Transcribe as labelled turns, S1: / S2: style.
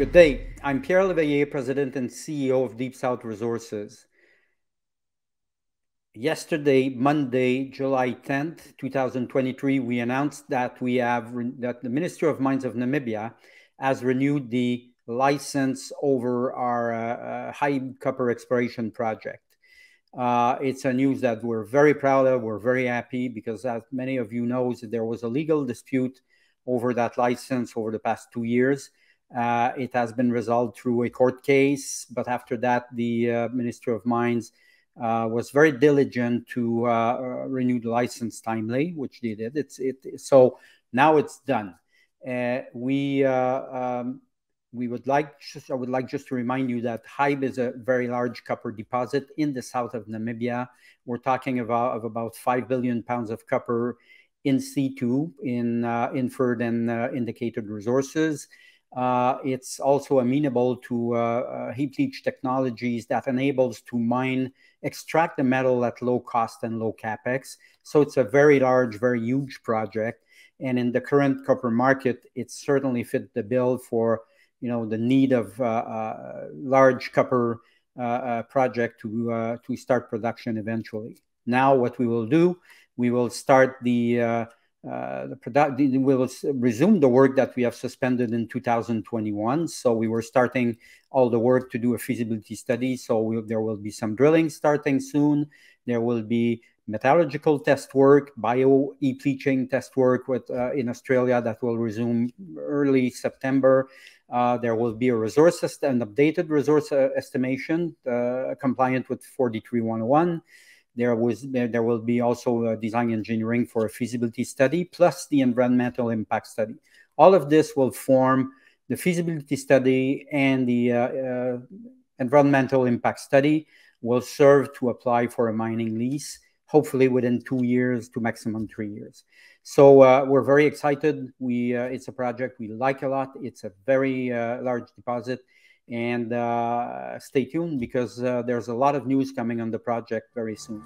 S1: Good day. I'm Pierre Léveillé, President and CEO of Deep South Resources. Yesterday, Monday, July 10th, 2023, we announced that we have that the Ministry of Mines of Namibia has renewed the license over our uh, uh, Haib copper exploration project. Uh, it's a news that we're very proud of. We're very happy because, as many of you know, there was a legal dispute over that license over the past two years. Uh, it has been resolved through a court case, but after that, the uh, Minister of Mines uh, was very diligent to uh, uh, renew the license timely, which they did. It's it so now it's done. Uh, we um, we would like just, I would like just to remind you that Haib is a very large copper deposit in the south of Namibia. We're talking about of about five billion pounds of copper in situ in inferred and indicated resources. Uh, it's also amenable to uh, uh, heap leach technologies that enables to mine, extract the metal at low cost and low capex. So it's a very large, very huge project. And in the current copper market, it certainly fit the bill for you know the need of uh, uh, large copper uh, project to to start production eventually. Now, what we will do, we will start the uh, the product we will resume the work that we have suspended in 2021 so we were starting all the work to do a feasibility study. So we'll, there will be some drilling starting soon. There will be metallurgical test work bio heap leaching test work with uh, in australia that will resume early september. Uh, there will be a resource an updated resource uh, estimation uh, compliant with 43101 there was there, will be also design engineering for a feasibility study plus the environmental impact study. All of this will form the feasibility study and the uh, uh, environmental impact study will serve to apply for a mining lease, hopefully within two years to maximum three years. So uh, we're very excited. We uh, it's a project we like a lot. It's a very uh, large deposit and uh, stay tuned because uh, there's a lot of news coming on the project very soon.